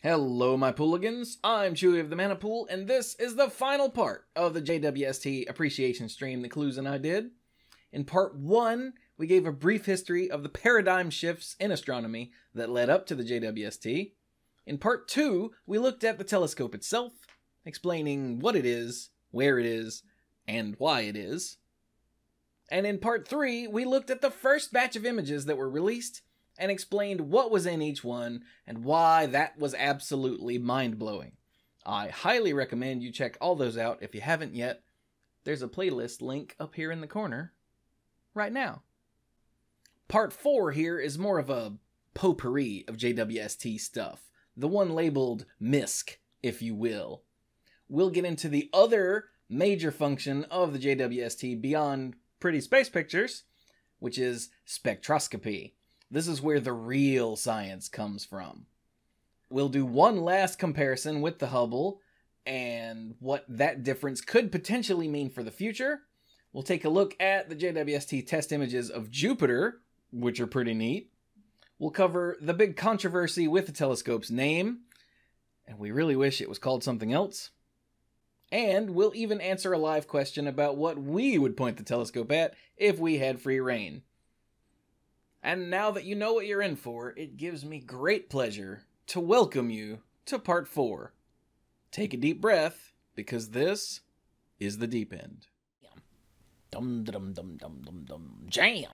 Hello, my pooligans. I'm Chewie of the Mana Pool, and this is the final part of the JWST appreciation stream that Cluze and I did. In part one, we gave a brief history of the paradigm shifts in astronomy that led up to the JWST. In part two, we looked at the telescope itself, explaining what it is, where it is, and why it is. And in part three, we looked at the first batch of images that were released and explained what was in each one and why that was absolutely mind blowing. I highly recommend you check all those out if you haven't yet. There's a playlist link up here in the corner right now. Part 4 here is more of a potpourri of JWST stuff, the one labeled MISC, if you will. We'll get into the other major function of the JWST beyond pretty space pictures, which is spectroscopy. This is where the real science comes from. We'll do one last comparison with the Hubble and what that difference could potentially mean for the future. We'll take a look at the JWST test images of Jupiter, which are pretty neat. We'll cover the big controversy with the telescope's name, and we really wish it was called something else. And we'll even answer a live question about what we would point the telescope at if we had free reign. And now that you know what you're in for, it gives me great pleasure to welcome you to part four. Take a deep breath, because this is the deep end. Dum dum dum dum dum dum jam.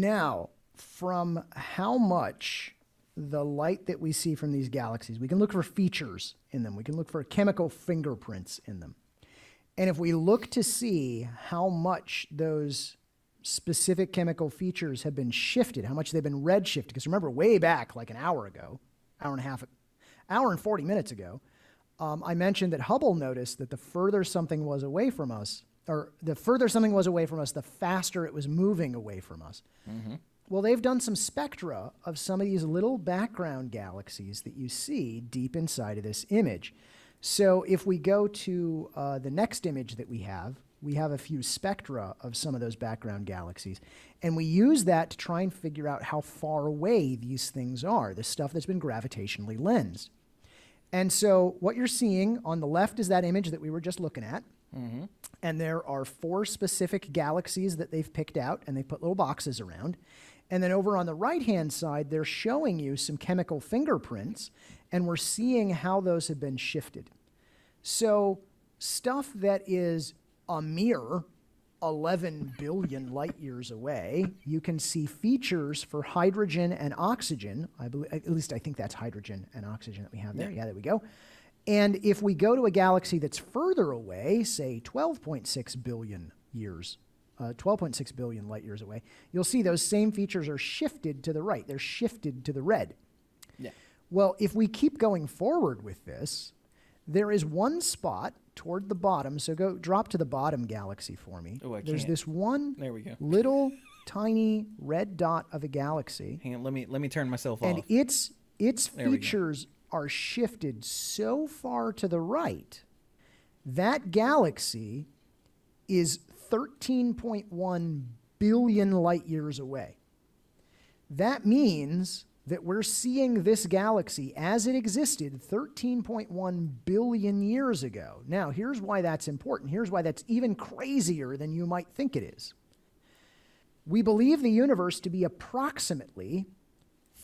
Now, from how much the light that we see from these galaxies, we can look for features in them, we can look for chemical fingerprints in them. And if we look to see how much those specific chemical features have been shifted, how much they've been redshifted, because remember, way back, like an hour ago, hour and a half, hour and 40 minutes ago, um, I mentioned that Hubble noticed that the further something was away from us, or the further something was away from us, the faster it was moving away from us. Mm-hmm. Well, they've done some spectra of some of these little background galaxies that you see deep inside of this image. So if we go to uh, the next image that we have, we have a few spectra of some of those background galaxies. And we use that to try and figure out how far away these things are, the stuff that's been gravitationally lensed. And so what you're seeing on the left is that image that we were just looking at. Mm-hmm. And there are four specific galaxies that they've picked out and they put little boxes around. And then over on the right hand side, they're showing you some chemical fingerprints, and we're seeing how those have been shifted. So, stuff that is a mere 11 billion light years away, you can see features for hydrogen and oxygen. I believe, at least I think that's hydrogen and oxygen that we have there. Yeah, yeah there we go. And if we go to a galaxy that's further away, say 12.6 billion years, uh, 12.6 billion light years away, you'll see those same features are shifted to the right. They're shifted to the red. Yeah. Well, if we keep going forward with this, there is one spot toward the bottom. So go drop to the bottom galaxy for me. Oh, I There's can't. this one There we go. little tiny red dot of a galaxy, Hang on, let me let me turn myself and off. its its There features are shifted so far to the right. That galaxy is 13.1 billion light years away. That means that we're seeing this galaxy as it existed 13.1 billion years ago. Now, here's why that's important. Here's why that's even crazier than you might think it is. We believe the universe to be approximately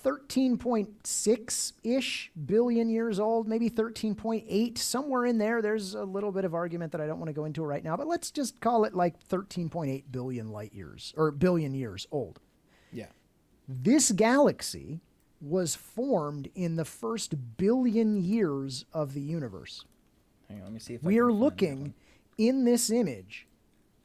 13.6 ish billion years old, maybe 13.8, somewhere in there. There's a little bit of argument that I don't want to go into right now, but let's just call it like 13.8 billion light years or billion years old. yeah. This galaxy was formed in the first billion years of the universe. Hang on, let me see if We are looking in this image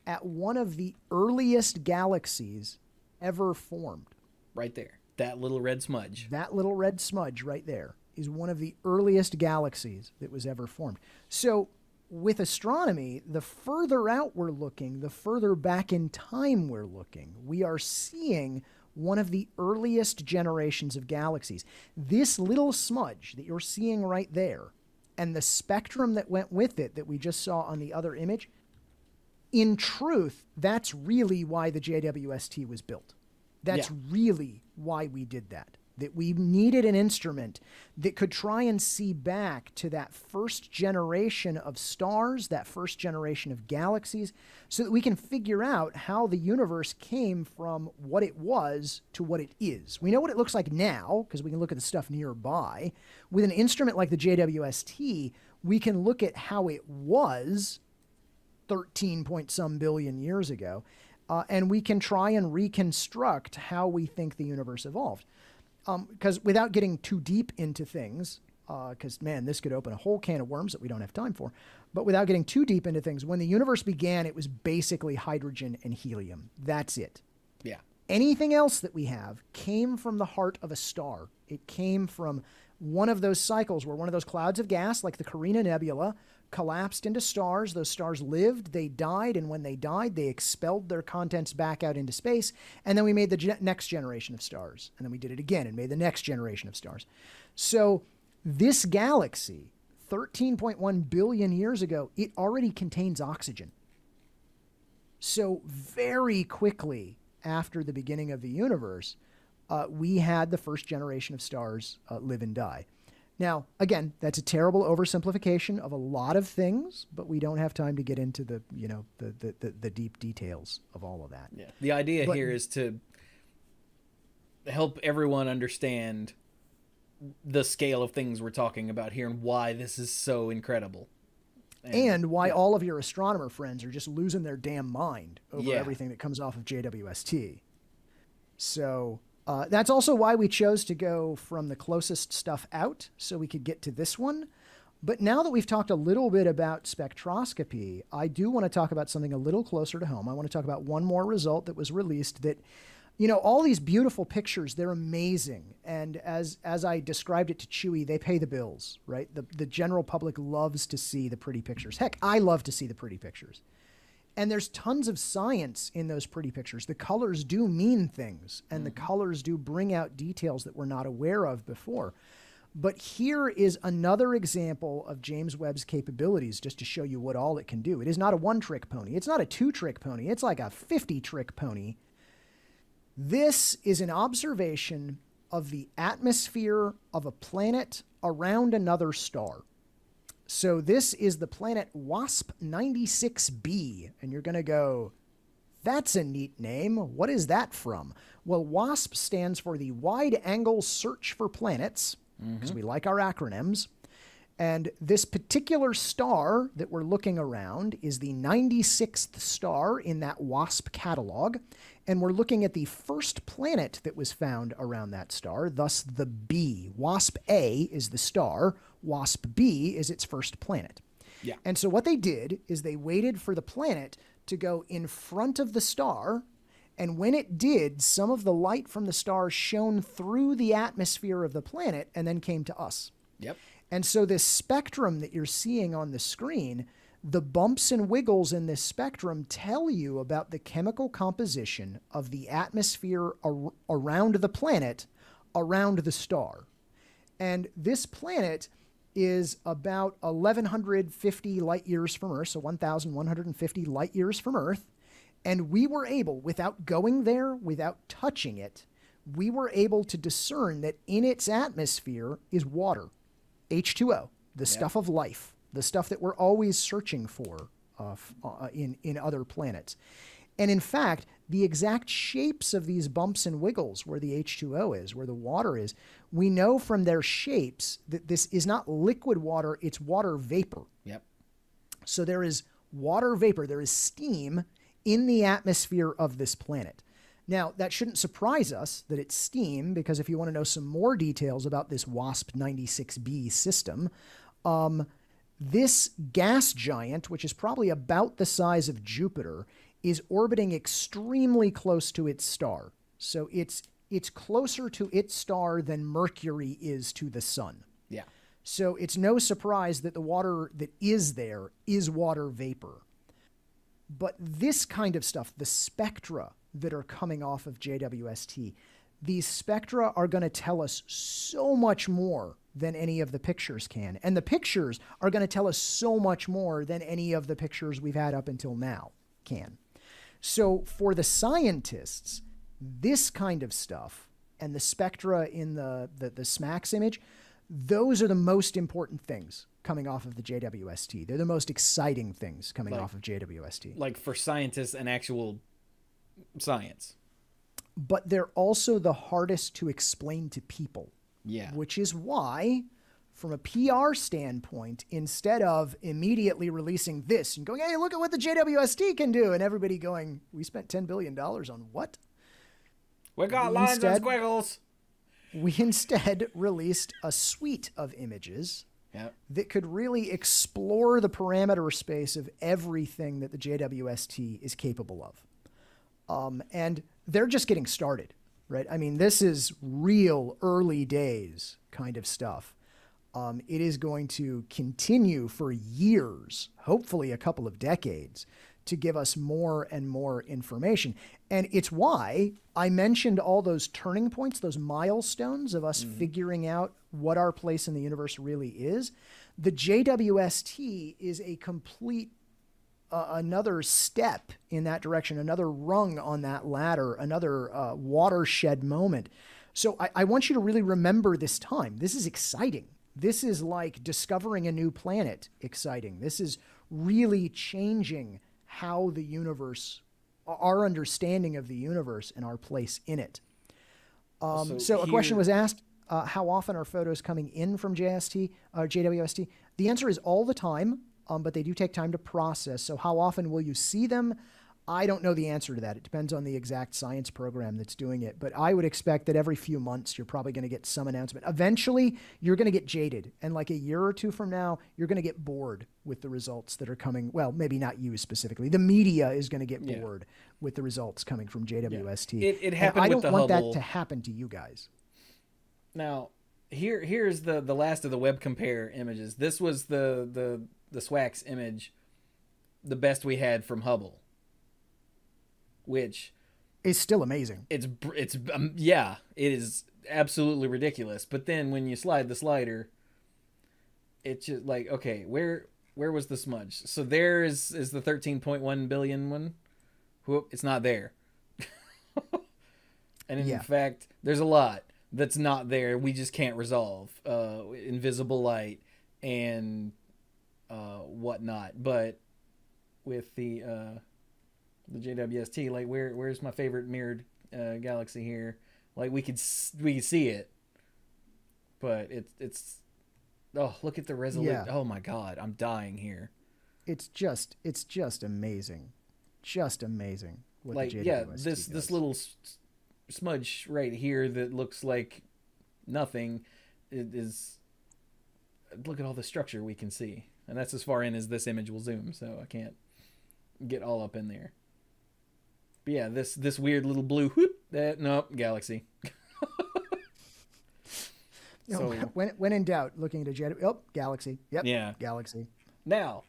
at one of the earliest galaxies ever formed. right there. That little red smudge. That little red smudge right there is one of the earliest galaxies that was ever formed. So, with astronomy, the further out we're looking, the further back in time we're looking. We are seeing one of the earliest generations of galaxies. This little smudge that you're seeing right there and the spectrum that went with it that we just saw on the other image, in truth, that's really why the JWST was built. That's Yeah. really why we did that. That we needed an instrument that could try and see back to that first generation of stars, that first generation of galaxies, so that we can figure out how the universe came from what it was to what it is. We know what it looks like now because we can look at the stuff nearby. With an instrument like the JWST, we can look at how it was 13 point some billion years ago, uh, and we can try and reconstruct how we think the universe evolved. Because without getting too deep into things, because man, this could open a whole can of worms that we don't have time for, but without getting too deep into things, when the universe began, it was basically hydrogen and helium. That's it. Yeah. Anything else that we have came from the heart of a star. It came from one of those cycles where one of those clouds of gas, like the Carina Nebula, collapsed into stars. Those stars lived, they died, and when they died, they expelled their contents back out into space. And then we made the ge- next generation of stars. And then we did it again and made the next generation of stars. So this galaxy, 13.1 billion years ago, it already contains oxygen. So, very quickly after the beginning of the universe, uh, we had the first generation of stars uh, live and die. Now, again, that's a terrible oversimplification of a lot of things, but we don't have time to get into the you know the the, the, the deep details of all of that. Yeah. The idea But- here is to help everyone understand the scale of things we're talking about here and why this is so incredible. And why all of your astronomer friends are just losing their damn mind over Yeah. everything that comes off of JWST. So uh, that's also why we chose to go from the closest stuff out so we could get to this one. But now that we've talked a little bit about spectroscopy, I do want to talk about something a little closer to home. I want to talk about one more result that was released that you know all these beautiful pictures they're amazing and as as i described it to Chewie they pay the bills right the the general public loves to see the pretty pictures heck i love to see the pretty pictures and there's tons of science in those pretty pictures. The colors do mean things, and the mm. colors do bring out details that we're not aware of before. But here is another example of James Webb's capabilities just to show you what all it can do. It is not a one trick pony, it's not a two trick pony, it's like a 50 trick pony. This is an observation of the atmosphere of a planet around another star. So this is the planet WASP 96b, and you're going to go, that's a neat name. What is that from? Well, WASP stands for the Wide Angle Search for Planets, because we mm-hmm. like our acronyms. And this particular star that we're looking around is the 96th star in that WASP catalog. And we're looking at the first planet that was found around that star, thus the B. WASP A is the star, WASP B is its first planet. Yeah. And so what they did is they waited for the planet to go in front of the star. And when it did, some of the light from the star shone through the atmosphere of the planet and then came to us. Yep. And so this spectrum that you're seeing on the screen, the bumps and wiggles in this spectrum tell you about the chemical composition of the atmosphere ar- around the planet, around the star. And this planet is about 1150 light years from Earth, so 1150 light years from Earth. And we were able, without going there, without touching it, we were able to discern that in its atmosphere is water. H2O, the stuff of life, the stuff that we're always searching for uh, uh, in, in other planets. And in fact, the exact shapes of these bumps and wiggles where the H2O is, where the water is, we know from their shapes that this is not liquid water, it's water vapor. Yep. So there is water vapor, there is steam in the atmosphere of this planet. Now, that shouldn't surprise us that it's steam, because if you want to know some more details about this WASP 96b system, um, this gas giant, which is probably about the size of Jupiter, is orbiting extremely close to its star. So it's it's closer to its star than Mercury is to the sun. Yeah. So it's no surprise that the water that is there is water vapor. But this kind of stuff, the spectra that are coming off of JWST. These spectra are going to tell us so much more than any of the pictures can. And the pictures are going to tell us so much more than any of the pictures we've had up until now can. So for the scientists, this kind of stuff and the spectra in the, the, the SMACS image, those are the most important things coming off of the JWST. They're the most exciting things coming Like- off of JWST. Like for scientists and actual science. But they're also the hardest to explain to people. Yeah. which is why, from a PR standpoint, instead of immediately releasing this and going, hey, look at what the JWST can do, and everybody going, we spent $10 billion on what? We got lines Instead- and squiggles. We instead released a suite of images Yeah. that could really explore the parameter space of everything that the JWST is capable of. Um, and they're just getting started, right? I mean, this is real early days kind of stuff. Um, it is going to continue for years, hopefully a couple of decades, to give us more and more information. And it's why I mentioned all those turning points, those milestones of us figuring out what our place in the universe really is. The JWST is a complete uh, another step in that direction, another rung on that ladder, another uh, watershed moment. So I, I want you to really remember this time. This is exciting. This is like discovering a new planet exciting. This is really changing how the universe, our understanding of the universe and our place in it. Um, so, a question was asked: uh, How often are photos coming in from JST or JWST? The answer is all the time, um, but they do take time to process. So, how often will you see them? I don't know the answer to that. It depends on the exact science program that's doing it. But I would expect that every few months you're probably going to get some announcement. Eventually, you're going to get jaded, and like a year or two from now, you're going to get bored with the results that are coming. Well, maybe not you specifically. The media is going to get Yeah. bored with the results coming from JWST. It- it And happened I don't want Hubble. that to happen to you guys. Now, here here's the the last of the Webb compare images. This was the the the SMACS image, the best we had from Hubble. Which is still amazing. it's it's um, yeah, it is absolutely ridiculous. But then when you slide the slider, it's just like okay, where where was the smudge? So there is is the 13.1 billion one. Whoop, it's not there. and in Yeah. fact, there's a lot that's not there. We just can't resolve. Uh, invisible light and uh, whatnot. But with the uh, the JWST, like where where's my favorite mirrored uh, galaxy here? Like we could we could see it, but it's it's oh look at the resolution. Yeah. Oh my god, I'm dying here. It's just it's just amazing. Just amazing. What like the JWST yeah, this this little smudge right here that looks like nothing is look at all the structure we can see, and that's as far in as this image will zoom. So I can't get all up in there. But yeah, this this weird little blue whoop that nope galaxy. Know, so- when when in doubt, looking at a jet. Oh, galaxy. Yep. Yeah. Galaxy. Now,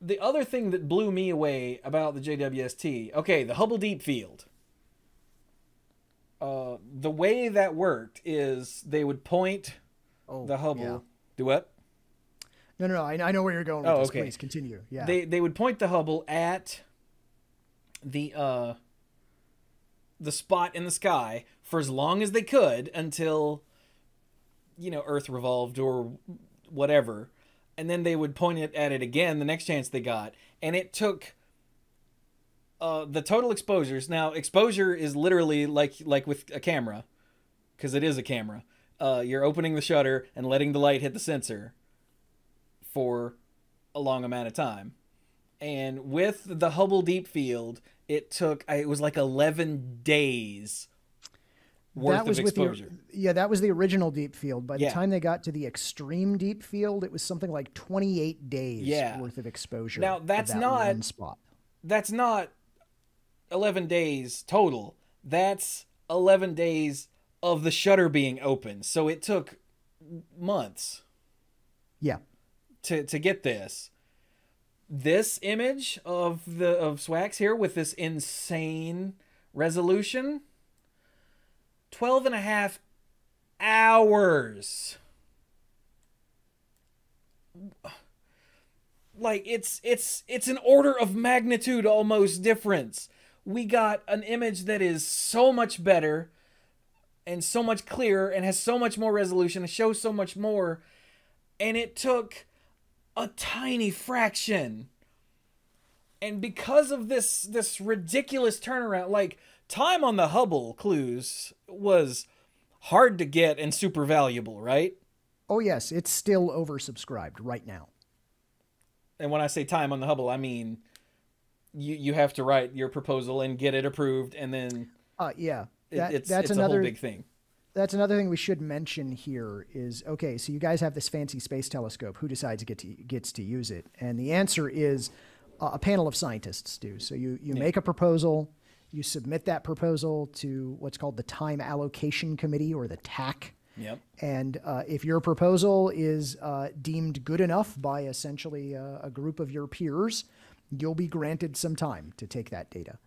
the other thing that blew me away about the JWST, okay, the Hubble Deep Field. Uh, the way that worked is they would point Oh, the Hubble. yeah. Do what? No, no, no. I, I know where you're going with Oh, this. okay. Please continue. Yeah. They they would point the Hubble at the uh the spot in the sky for as long as they could until you know Earth revolved or whatever, and then they would point it at it again the next chance they got, and it took. Uh, the total exposures now exposure is literally like like with a camera because it is a camera uh, you're opening the shutter and letting the light hit the sensor for a long amount of time. And with the Hubble Deep Field, it took it was like 11 days worth that was of with exposure. the yeah that was the original deep field. By the Yeah. time they got to the extreme deep field, it was something like 28 days Yeah. worth of exposure. Now, that's that not-. That's not 11 days total. That's 11 days of the shutter being open. So it took months Yeah. to to get this. This image of the of SMACS here with this insane resolution. 12 and a half hours. Like it's it's it's an order of magnitude almost difference. We got an image that is so much better and so much clearer and has so much more resolution and shows so much more. And it took a tiny fraction. And because of this this ridiculous turnaround like time on the hubble Cluze was hard to get and super valuable right? Oh yes, it's still oversubscribed right now. and when i say time on the hubble i mean you you have to write your proposal and get it approved and then Uh, yeah, it, it's that's it's a another whole big thing that's another thing we should mention here is okay so you guys have this fancy space telescope. Who decides get to, gets to use it? And the answer is uh, a panel of scientists do. So you, you make a proposal you submit that proposal to what's called the time allocation committee or the tac. Yep. And uh, if your proposal is uh, deemed good enough by essentially uh, a group of your peers, you'll be granted some time to take that data.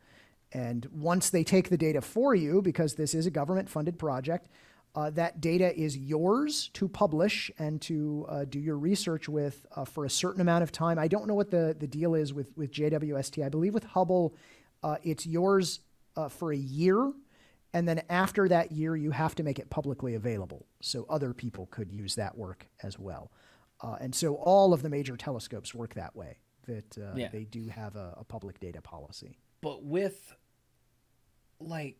And once they take the data for you, because this is a government funded project, uh, that data is yours to publish and to uh, do your research with uh, for a certain amount of time. I don't know what the, the deal is with, with JWST. I believe with Hubble, uh, it's yours uh, for a year. And then after that year, you have to make it publicly available so other people could use that work as well. Uh, and so all of the major telescopes work that way, that uh, Yeah. they do have a, a public data policy. but with like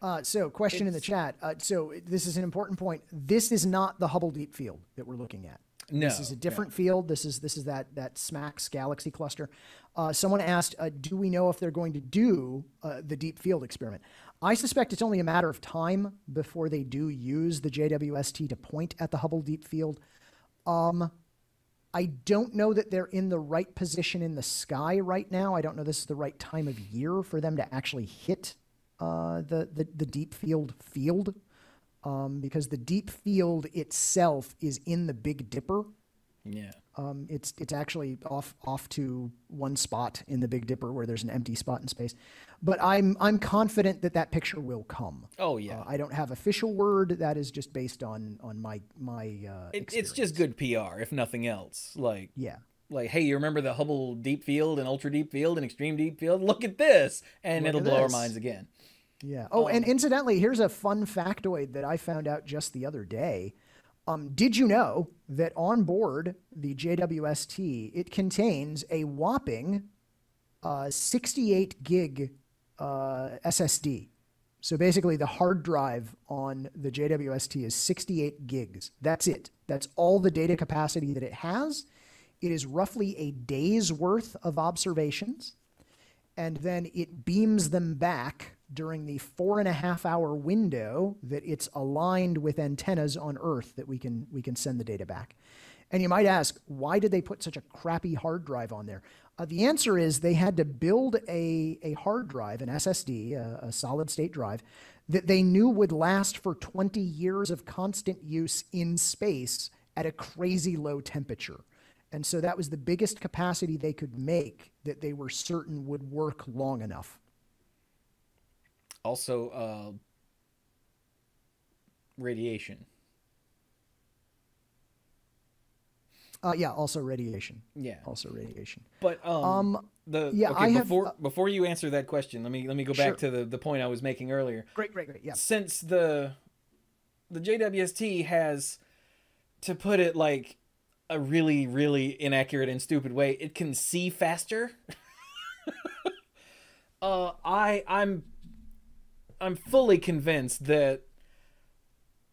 Uh, so, question in the chat. Uh, so, this is an important point. This is not the Hubble Deep Field that we're looking at. no This is a different field. This is this is that that SMACS galaxy cluster. Uh, someone asked, uh, "Do we know if they're going to do uh, the deep field experiment?" I suspect it's only a matter of time before they do use the JWST to point at the Hubble Deep Field. Um, I don't know that they're in the right position in the sky right now. I don't know this is the right time of year for them to actually hit uh, the, the the deep field field um, because the deep field itself is in the Big Dipper. yeah Um, it's it's actually off off to one spot in the Big Dipper where there's an empty spot in space. But I'm I'm confident that that picture will come. oh yeah Uh, I don't have official word. That is just based on on my my. Uh, it, it's just good pr if nothing else like yeah. like hey you remember the hubble deep field and ultra deep field and extreme deep field look at this and Look it'll blow our minds again Yeah. Oh, Um, and incidentally, here's a fun factoid that I found out just the other day. Um, did you know that on board the JWST, it contains a whopping uh, 68 gig uh, SSD? So basically, the hard drive on the JWST is 68 gigs. That's it. That's all the data capacity that it has. It is roughly a day's worth of observations and then it beams them back during the four and a half hour window that it's aligned with antennas on Earth that we can we can send the data back. And you might ask, why did they put such a crappy hard drive on there? Uh, the answer is they had to build a, a hard drive, an SSD, a, a solid state drive, that they knew would last for 20 years of constant use in space at a crazy low temperature. And so that was the biggest capacity they could make that they were certain would work long enough. also uh radiation Uh, yeah, also radiation. yeah Also radiation. but um, Um, the yeah, okay I have, before uh, before you answer that question let me let me go back Sure. to the the point i was making earlier great, great, great. Yeah. since the the JWST has to put it like a really really inaccurate and stupid way it can see faster. Uh i i'm i'm fully convinced that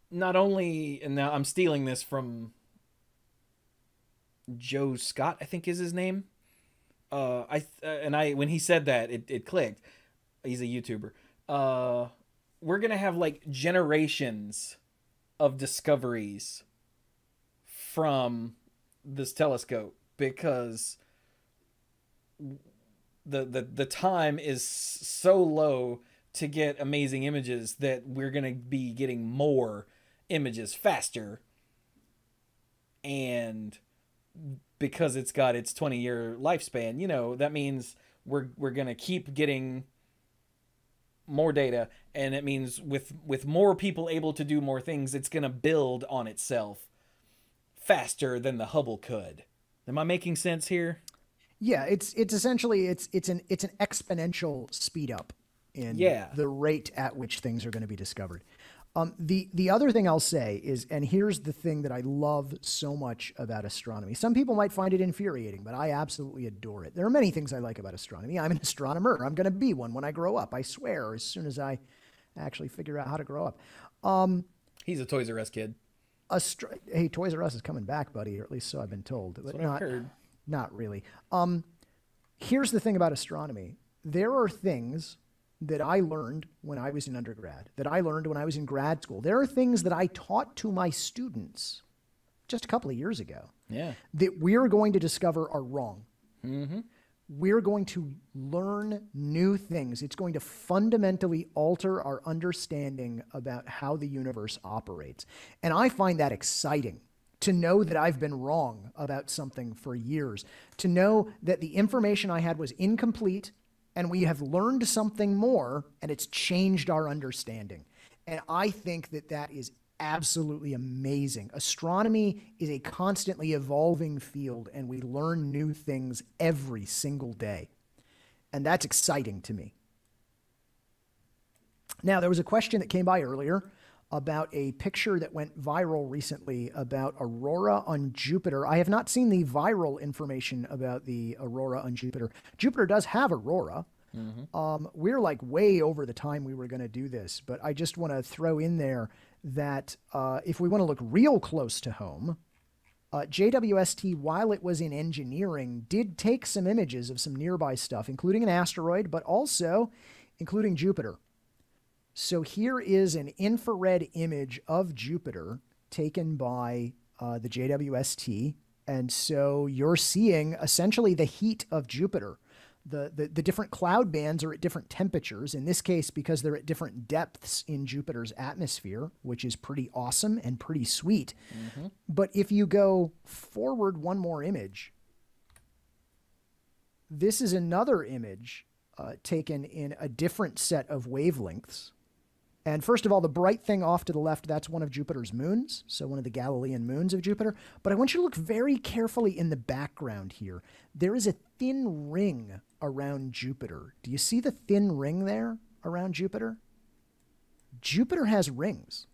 not only and now i'm stealing this from joe scott i think is his name. Uh i uh, and i when he said that it, it clicked. He's a youtuber. Uh we're gonna have like generations of discoveries from this telescope because the the the time is so low to get amazing images that we're gonna be getting more images faster and because it's got its 20 year lifespan. You know, that means we're we're going to keep getting more data and it means with with more people able to do more things, it's going to build on itself faster than the Hubble could. Am I making sense here? Yeah, it's it's essentially it's it's an it's an exponential speed up in Yeah. the rate at which things are going to be discovered. Um, the the other thing I'll say is, and here's the thing that I love so much about astronomy. Some people might find it infuriating, but I absolutely adore it. There are many things I like about astronomy. I'm an astronomer. I'm going to be one when I grow up. I swear, as soon as I actually figure out how to grow up. Um, He's a Toys R Us kid. Astro- hey, Toys R Us is coming back, buddy, or at least so I've been told. But what I've not, not really. Um, here's the thing about astronomy there are things that I learned when I was in undergrad, that I learned when I was in grad school. There are things that I taught to my students just a couple of years ago Yeah. that we're going to discover are wrong. We're going to learn new things. It's going to fundamentally alter our understanding about how the universe operates. And I find that exciting to know that I've been wrong about something for years, to know that the information I had was incomplete and we have learned something more and it's changed our understanding. And I think that that is absolutely amazing. Astronomy is a constantly evolving field, and we learn new things every single day. And that's exciting to me. Now, there was a question that came by earlier about a picture that went viral recently about aurora on Jupiter. I have not seen the viral information about the aurora on Jupiter. Jupiter does have aurora. Um, we're like way over the time we were going to do this, but I just want to throw in there that uh, if we want to look real close to home, uh, JWST, while it was in engineering, did take some images of some nearby stuff, including an asteroid, but also including Jupiter. So here is an infrared image of Jupiter taken by uh, the JWST. And so you're seeing essentially the heat of Jupiter. The, the, the different cloud bands are at different temperatures. In this case, because they're at different depths in Jupiter's atmosphere, which is pretty awesome and pretty sweet. But if you go forward one more image, this is another image uh, taken in a different set of wavelengths. And first of all, the bright thing off to the left, that's one of Jupiter's moons, so one of the Galilean moons of Jupiter. But I want you to look very carefully in the background here. There is a thin ring around Jupiter. Do you see the thin ring there around Jupiter? Jupiter has rings.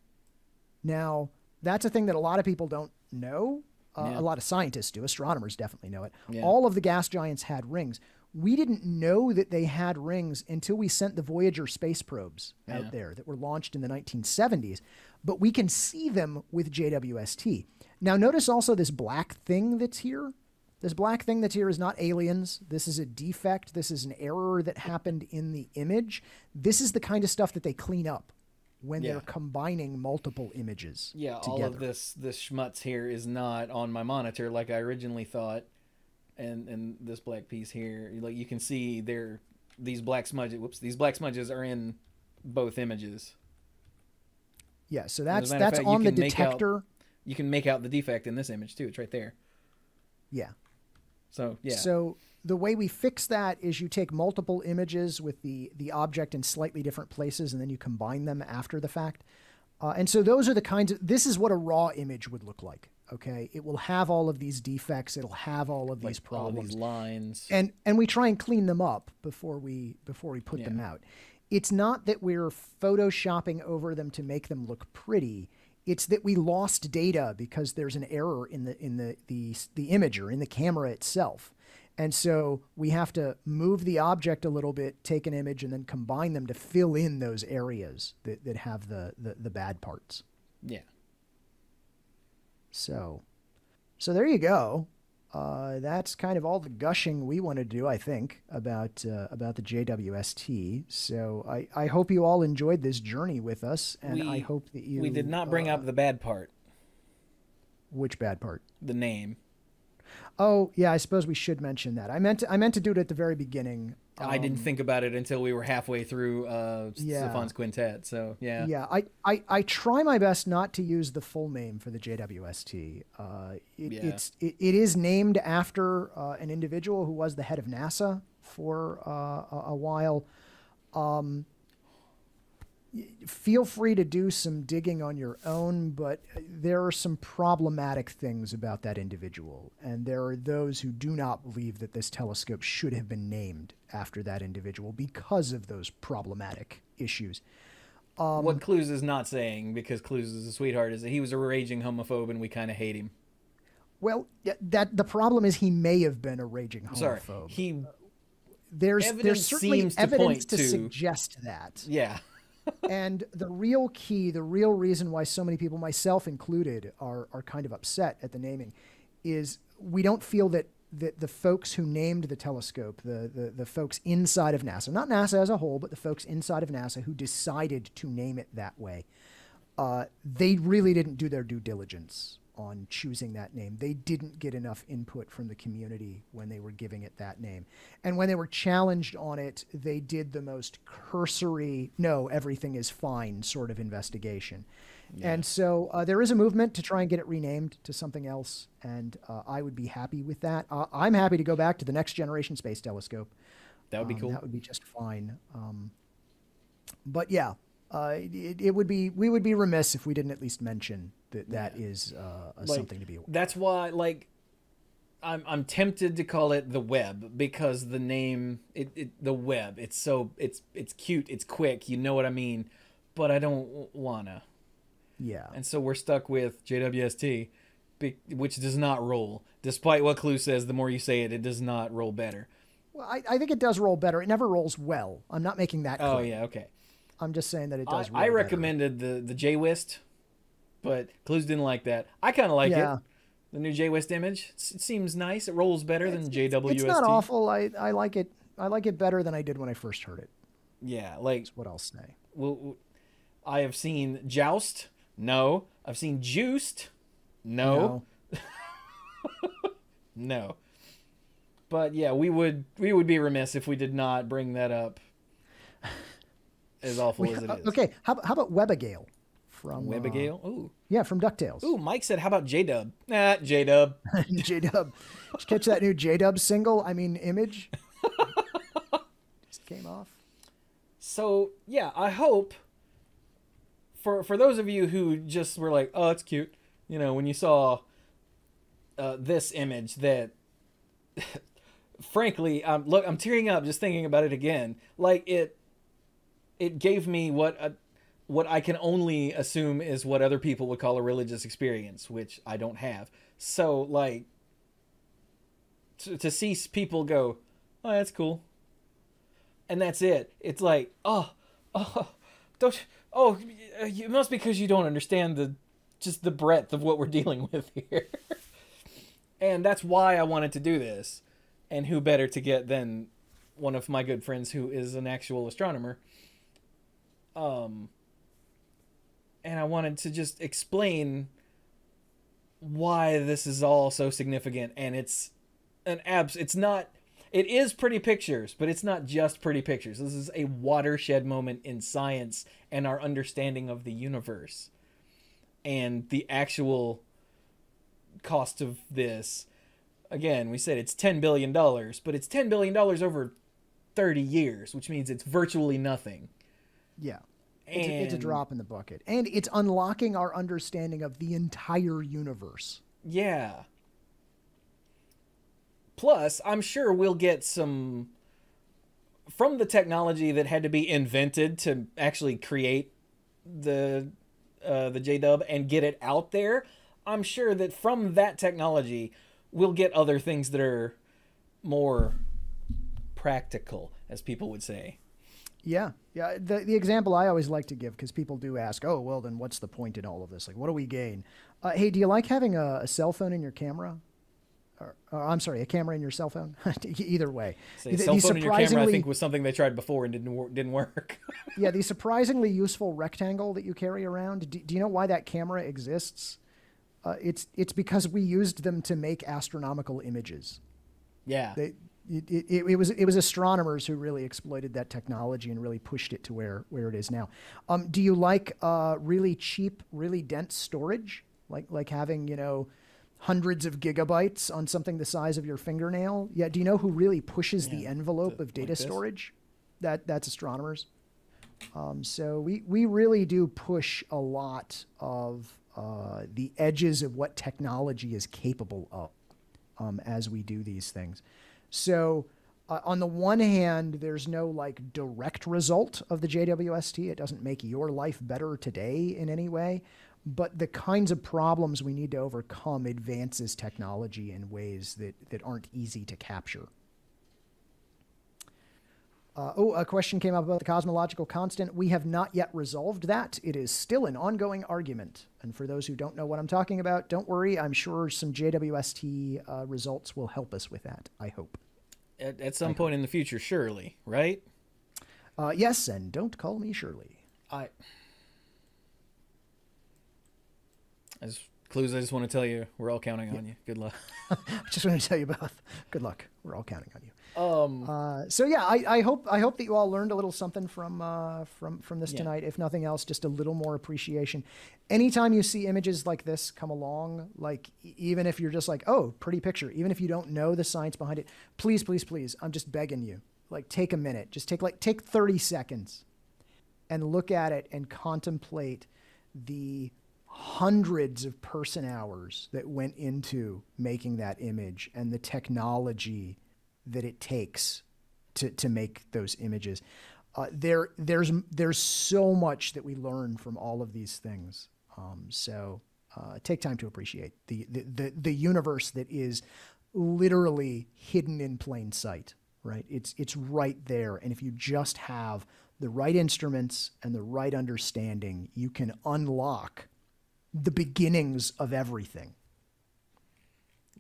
Now, that's a thing that a lot of people don't know. Uh, A lot of scientists do. Astronomers definitely know it. Yeah. All of the gas giants had rings. We didn't know that they had rings until we sent the Voyager space probes out there that were launched in the 1970s. But we can see them with JWST. Now, notice also this black thing that's here. This black thing that's here is not aliens. This is a defect. This is an error that happened in the image. This is the kind of stuff that they clean up when Yeah. they're combining multiple images Yeah, together. all of this this schmutz here is not on my monitor like I originally thought, and and this black piece here, like you can see, there these black smudges. Whoops, these black smudges are in both images. Yeah, so that's that's fact, on the make out- detector. You can make out the defect in this image too. It's right there. Yeah. So yeah, So the way we fix that is you take multiple images with the the object in slightly different places, and then you combine them after the fact. Uh, and so those are the kinds of. This is what a raw image would look like. Okay, it will have all of these defects. It'll have all of like these all problems. these lines. and and we try and clean them up before we before we put them out. It's not that we're photoshopping over them to make them look pretty. It's that we lost data because there's an error in the in the the the imager in the camera itself. And so we have to move the object a little bit, take an image, and then combine them to fill in those areas that, that have the, the, the bad parts. yeah, So, so there you go. Uh, that's kind of all the gushing we want to do, I think, about uh, about the JWST. So I, I hope you all enjoyed this journey with us, and We- I hope that you. we did not bring uh, up the bad part, which bad part. the name. Oh yeah, I suppose we should mention that. I meant to, I meant to do it at the very beginning. I didn't Um, think about it until we were halfway through uh, Yeah. Stephan's quintet. So yeah. Yeah, I, I, I try my best not to use the full name for the JWST. Uh, it, Yeah. It's it, it is named after uh, an individual who was the head of NASA for uh, a, a while. Um, feel free to do some digging on your own, but there are some problematic things about that individual, and there are those who do not believe that this telescope should have been named after that individual because of those problematic issues. Um, what Cluze is not saying, because Cluze is a sweetheart, is that he was a raging homophobe and we kind of hate him. Well, that the problem is he may have been a raging homophobe. Sorry, he there's there's certainly seems to evidence point to, to- suggest that. yeah. And the real key, the real reason why so many people, myself included, are are kind of upset at the naming, is we don't feel that that the folks who named the telescope, the, the the folks inside of NASA, not NASA as a whole, but the folks inside of NASA who decided to name it that way, uh, they really didn't do their due diligence on choosing that name. They didn't get enough input from the community when they were giving it that name. And when they were challenged on it, they did the most cursory, no, everything is fine sort of investigation. And so uh, there is a movement to try and get it renamed to something else. And uh, I would be happy with that. Uh, I'm happy to go back to the next generation space telescope. That would be Um, cool. That would be just fine. Um, but yeah, uh, it, it would be we would be remiss if we didn't at least mention that that is uh, Like, something to be. That's why, like, I'm I'm tempted to call it the Webb because the name it, it the Webb. It's so it's it's cute. It's quick. You know what I mean. But I don't wanna. Yeah, And so we're stuck with JWST, which does not roll. Despite what Clue says, the more you say it, it does not roll better. well, I, I think it does roll better. It never rolls well. I'm not making that. Oh yeah, okay. I'm just saying that it I, does. I better. recommended the the JWist, but Cluze didn't like that. I kind of like Yeah. it. The new JWist image. It seems nice. It rolls better than JWST. It's not awful. I, I like it. I like it better than I did when I first heard it. Yeah, like That's what I'll say. well, I have seen Joust. No, I've seen Juiced. No, no. But yeah, we would we would be remiss if we did not bring that up. As awful We- as it uh, okay, how, about- how about Webbigail from uh, Webbigail. Ooh, yeah, from Ducktales. ooh. Mike said, "How about J Dub?" Nah, J Dub. J Dub. Did catch that new J Dub single? I mean, image. Just came off. So yeah, I hope for for those of you who just were like, "Oh, it's cute," you know, when you saw uh, this image, that frankly, um, look, I'm tearing up just thinking about it again. Like it, it gave me what a, what I can only assume is what other people would call a religious experience, which I don't have. So like to, to see people go, "Oh, that's cool," and that's it. It's like, oh, oh, don't, oh, it must be because you don't understand the, just the breadth of what we're dealing with here. and that's why I wanted to do this. And who better to get than one of my good friends who is an actual astronomer. Um, and I wanted to just explain why this is all so significant and it's an abs it's not it is pretty pictures, but it's not just pretty pictures. This is a watershed moment in science and our understanding of the universe. And the actual cost of this again, we said it's 10 billion dollars, but it's 10 billion dollars over 30 years, which means it's virtually nothing. Yeah. It's a, it's a drop in the bucket. And it's unlocking our understanding of the entire universe. Yeah. Plus, I'm sure we'll get some from the technology that had to be invented to actually create the uh, the JDub and get it out there. I'm sure that from that technology, we'll get other things that are more practical, as people would say. Yeah. Yeah. The, the example I always like to give, because people do ask, oh, well, then what's the point in all of this? Like, what do we gain? Uh, hey, do you like having a, a cell phone in your camera? Or, or, I'm sorry, a camera in your cell phone? Either way. Cell phone in your camera, I think, was something they tried before and didn't wor- didn't work. yeah, the surprisingly useful rectangle that you carry around. Do, do you know why that camera exists? Uh, it's it's because we used them to make astronomical images. yeah. They it, it, it, was it was astronomers who really exploited that technology and really pushed it to where where it is now. Um, do you like uh, really cheap, really dense storage, like like having you know hundreds of gigabytes on something the size of your fingernail? Yeah. Do you know who really pushes yeah, the envelope the, of data like storage? That that's astronomers. Um, so we we really do push a lot of uh, the edges of what technology is capable of um, as we do these things. So, uh, on the one hand, there's no like direct result of the JWST. It doesn't make your life better today in any way, but the kinds of problems we need to overcome advances technology in ways that, that aren't easy to capture. Uh, oh, a question came up about the cosmological constant. We have not yet resolved that. It is still an ongoing argument. And for those who don't know what I'm talking about, don't worry. I'm sure some JWST uh, results will help us with that. I hope. At, at some I point hope. in the future, surely, right? Uh, yes, and don't call me Shirley. I. As Cluze, I just want to tell you, we're all counting on you. Good luck. I just want to tell you both. Good luck. We're all counting on you. Um, uh, so yeah, I, I, hope I hope that you all learned a little something from uh, from from this yeah. tonight. If nothing else, just a little more appreciation. Anytime you see images like this come along, like even if you're just like, oh, pretty picture, even if you don't know the science behind it, please, please, please, I'm just begging you, like take a minute, just take like take 30 seconds, and look at it and contemplate the hundreds of person hours that went into making that image and the technology that it takes to, to make those images. Uh, there, there's, there's so much that we learn from all of these things. Um, so uh, take time to appreciate the, the, the, the universe that is literally hidden in plain sight, right? It's, it's right there. And if you just have the right instruments and the right understanding, you can unlock the beginnings of everything.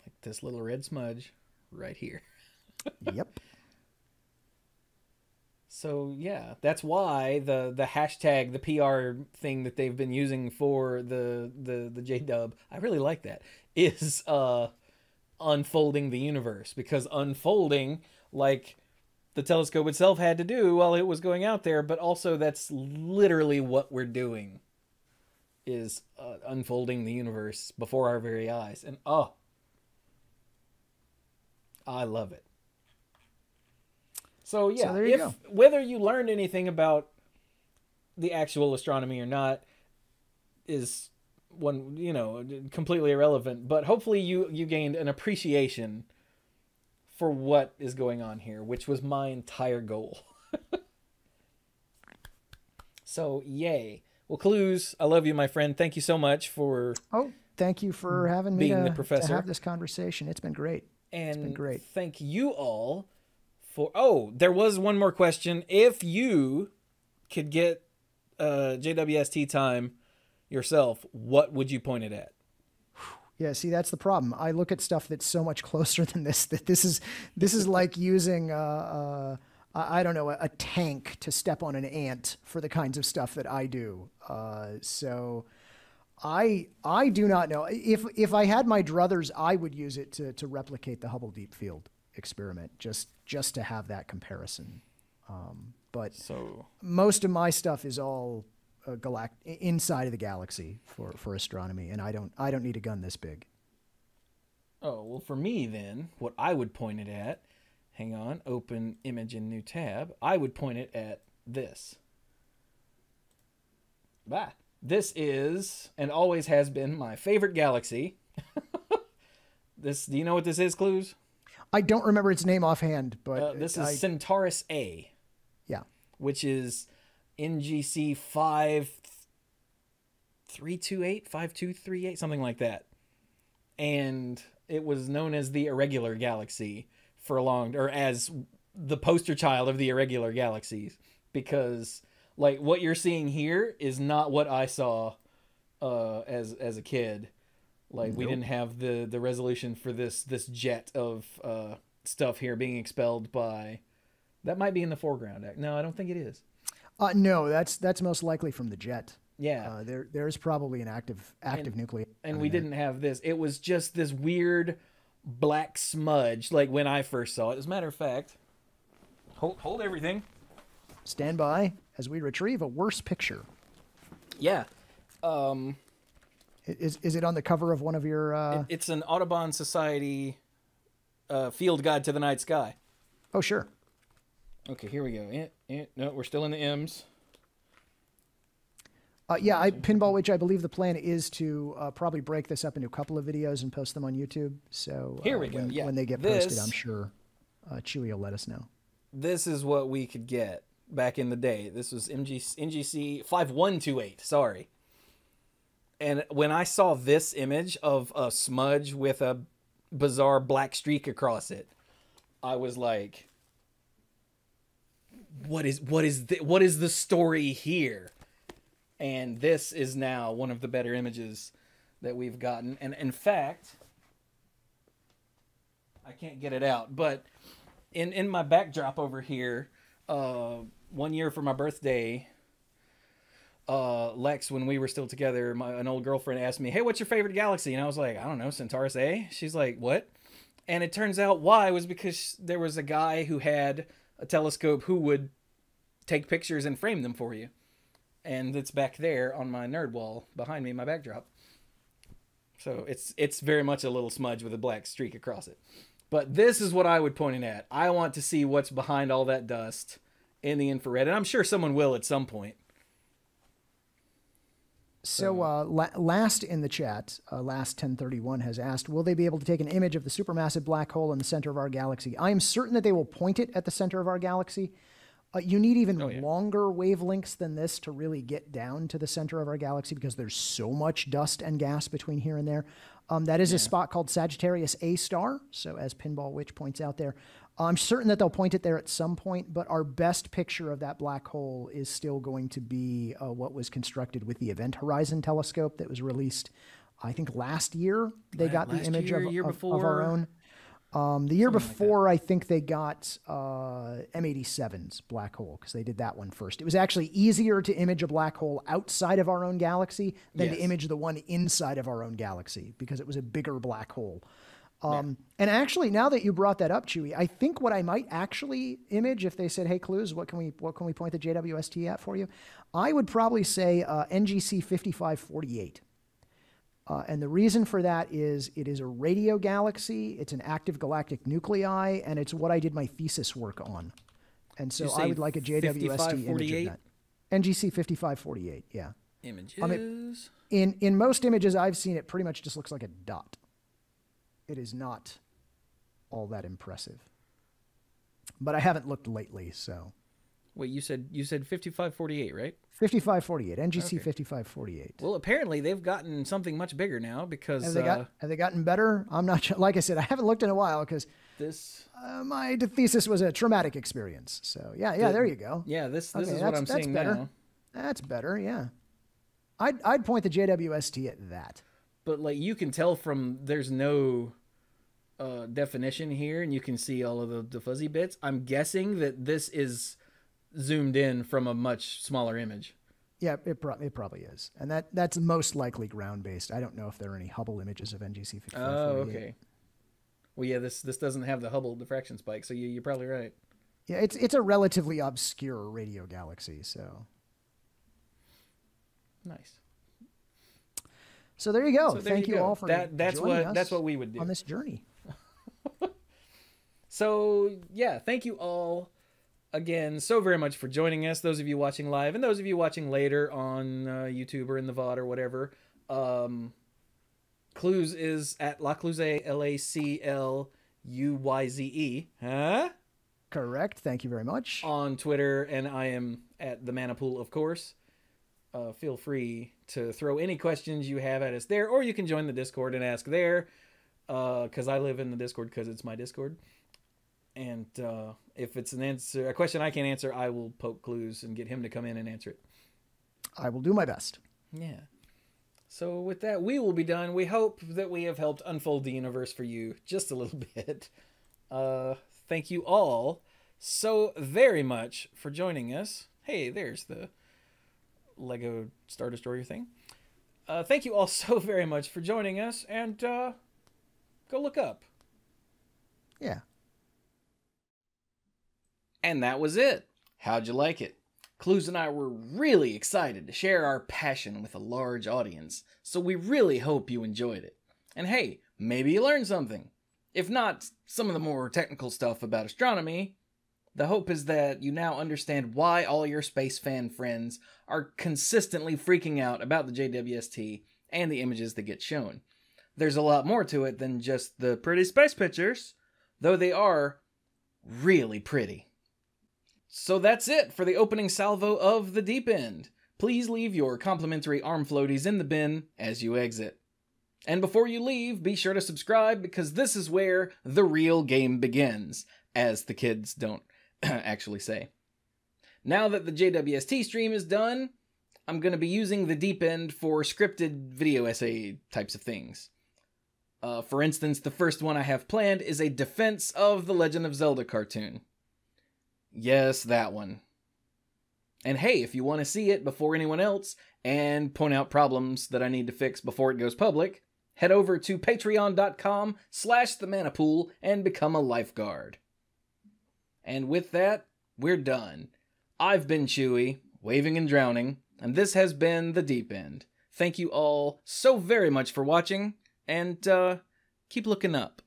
Like this little red smudge right here yep. So yeah, that's why the the hashtag, the PR thing that they've been using for the the the J Dub, I really like that. Is uh unfolding the universe because unfolding like the telescope itself had to do while it was going out there, but also that's literally what we're doing is uh, unfolding the universe before our very eyes. And oh, I love it. So yeah, so if you whether you learned anything about the actual astronomy or not is one you know completely irrelevant. But hopefully you you gained an appreciation for what is going on here, which was my entire goal. so yay. Well, Cluze. I love you, my friend. Thank you so much for. Oh, thank you for having me to, the professor. to have this conversation. It's been great. And it's been great. Thank you all for oh there was one more question if you could get uh jwst time yourself what would you point it at yeah see that's the problem i look at stuff that's so much closer than this that this is this is like using uh, uh I don't know, a, a, tank to step on an ant for the kinds of stuff that I do. Uh, so I I do not know. If if I had my druthers, I would use it to to replicate the Hubble Deep Field experiment just just to have that comparison. Um, but so most of my stuff is all uh, galact inside of the galaxy for, for astronomy, and I don't I don't need a gun this big. Oh well, for me then, what I would point it at. Hang on, open image in new tab. I would point it at this. Bah. This is and always has been my favorite galaxy. this do you know what this is, Cluze? I don't remember its name offhand, but uh, this is I, Centaurus A. Yeah, which is NGC five three two eight five two three eight something like that, and it was known as the irregular galaxy for a long, or as the poster child of the irregular galaxies, because like what you're seeing here is not what I saw uh, as as a kid like nope. we didn't have the the resolution for this this jet of uh, stuff here being expelled by. That might be in the foreground. No, I don't think it is. Uh, no, that's that's most likely from the jet. Yeah, uh, there there's probably an active active and, nucleus. And we there. didn't have this. It was just this weird black smudge like when I first saw it. As a matter of fact, hold hold everything. Stand by as we retrieve a worse picture. Yeah. Um I- Is is it on the cover of one of your? Uh... it's an Audubon Society uh, field guide to the night sky. Oh, sure. Okay, here we go. Eh, eh, no, we're still in the M's. Uh, yeah, I, Pinball Witch, I believe the plan is to uh, probably break this up into a couple of videos and post them on YouTube. So uh, Here we go, When, yeah. when they get posted, I'm sure uh, Chewie will let us know. This is what we could get back in the day. This was MG, NGC 5128, sorry. And when I saw this image of a smudge with a bizarre black streak across it, I was like, what is what is the, what is the story here? And this is now one of the better images that we've gotten. And in fact, I can't get it out, but in in my backdrop over here, uh, one year for my birthday, uh, Lex, when we were still together, my, an old girlfriend asked me, "Hey, what's your favorite galaxy?" And I was like, "I don't know, Centaurus A." She's like, "What?" And it turns out why was because there was a guy who had a telescope who would take pictures and frame them for you, and it's back there on my nerd wall behind me, my backdrop. So it's it's very much a little smudge with a black streak across it. But this is what I would point it at. I want to see what's behind all that dust in the infrared, and I'm sure someone will at some point. So uh, la- last in the chat, uh, last 1031 has asked, will they be able to take an image of the supermassive black hole in the center of our galaxy? I am certain that they will point it at the center of our galaxy. Uh, you need even Oh, yeah. longer wavelengths than this to really get down to the center of our galaxy because there's so much dust and gas between here and there. Um, that is a spot called Sagittarius A star. So, as Pinball Witch points out there, I'm certain that they'll point it there at some point, but our best picture of that black hole is still going to be uh, what was constructed with the Event Horizon telescope that was released, I think, last year. They got the image year, of, year of- of our own. Um, the year Something like before, I think they got uh, M87's black hole because they did that one first. It was actually easier to image a black hole outside of our own galaxy than to image the one inside of our own galaxy because it was a bigger black hole. Um, And actually, now that you brought that up, Chewie, I think what I might actually image if they said, "Hey, Cluze, what can we what can we point the JWST at for you?" I would probably say uh, NGC 5548. Uh, and the reason for that is it is a radio galaxy, it's an active galactic nuclei, and it's what I did my thesis work on. And so I would like a JWST image of that. NGC 5548, yeah. Images. In in most images I've seen, it pretty much just looks like a dot. It is not all that impressive. But I haven't looked lately, so Wait, you said you said 5548, right? 5548, NGC Okay. 5548. Well, apparently they've gotten something much bigger now because Have they got uh, have they gotten better? I'm not sure. Like I said, I haven't looked in a while because this. uh, my thesis was a traumatic experience. So yeah, yeah, there you go. Yeah, this this Okay, is what I'm that's seeing better. now. That's better. Yeah, I'd I'd point the JWST at that. But like you can tell from there's no uh, definition here, and you can see all of the, the fuzzy bits. I'm guessing that this is zoomed in from a much smaller image. Yeah, it, pro- it probably is, and that that's most likely ground based. I don't know if there are any Hubble images of NGC 5548. Oh, okay. Well, yeah, this this doesn't have the Hubble diffraction spike, so you, you're probably right. Yeah, it's it's a relatively obscure radio galaxy. So Nice. so there you go. So there Thank you, go. all for that. That's joining what us that's what we would do. on this journey. So, yeah, thank you all again so very much for joining us. Those of you watching live and those of you watching later on uh, YouTube or in the VOD or whatever. Um, Cluze is at La Cluze, L A C L U Y Z E, huh? Correct. Thank you very much. On Twitter, and I am at the Mana Pool, of course. Uh, feel free to throw any questions you have at us there, or you can join the Discord and ask there, because I live in the Discord because it's my Discord and uh, if it's an answer a question I can't answer, I will poke Cluze and get him to come in and answer it. I will do my best. Yeah. So with that, we will be done. We hope that we have helped unfold the universe for you just a little bit. Uh, thank you all so very much for joining us. Hey, there's the Lego Star Destroyer thing. Uh, thank you all so very much for joining us, and uh, go look up. Yeah. And that was it. How'd you like it? Cluze and I were really excited to share our passion with a large audience, so we really hope you enjoyed it. And hey, maybe you learned something. If not some of the more technical stuff about astronomy, the hope is that you now understand why all your space fan friends are consistently freaking out about the JWST and the images that get shown. There's a lot more to it than just the pretty space pictures, though they are really pretty. So that's it for the opening salvo of The Deep End. Please leave your complimentary arm floaties in the bin as you exit. And before you leave, be sure to subscribe because this is where the real game begins, as the kids don't actually say. Now that the JWST stream is done, I'm going to be using the deep end for scripted video essay types of things. Uh, for instance, the first one I have planned is a defense of the Legend of Zelda cartoon. Yes, that one. And hey, if you want to see it before anyone else and point out problems that I need to fix before it goes public, head over to patreon.com slash the manapool and become a lifeguard. And with that, we're done. I've been Chewie, waving and drowning, and this has been The Deep End. Thank you all so very much for watching, and uh, keep looking up.